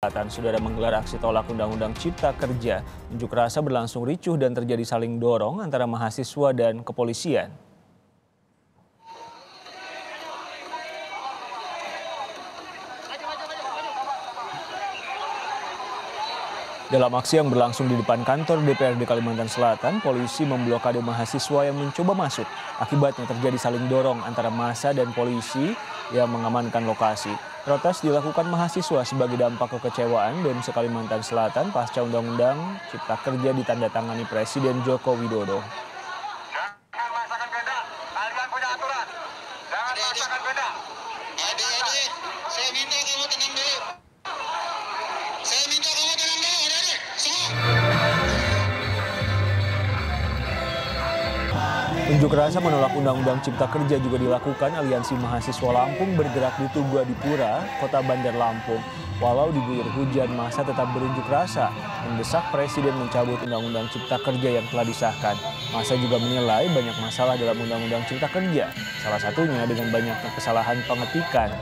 Selatan, Saudara menggelar aksi tolak Undang-Undang Cipta Kerja. Unjuk rasa berlangsung ricuh dan terjadi saling dorong antara mahasiswa dan kepolisian. Dalam aksi yang berlangsung di depan kantor DPRD Kalimantan Selatan, polisi memblokade mahasiswa yang mencoba masuk. Akibatnya terjadi saling dorong antara massa dan polisi yang mengamankan lokasi. Protes dilakukan mahasiswa sebagai dampak kekecewaan dan Kalimantan Selatan pasca Undang-Undang Cipta Kerja ditandatangani Presiden Joko Widodo. Jangan. Jangan. Unjuk rasa menolak Undang-Undang Cipta Kerja juga dilakukan Aliansi Mahasiswa Lampung bergerak di Tugu Adipura, Kota Bandar Lampung. Walau diguyur hujan, masa tetap berunjuk rasa, mendesak Presiden mencabut Undang-Undang Cipta Kerja yang telah disahkan. Masa juga menilai banyak masalah dalam Undang-Undang Cipta Kerja, salah satunya dengan banyaknya kesalahan pengetikan.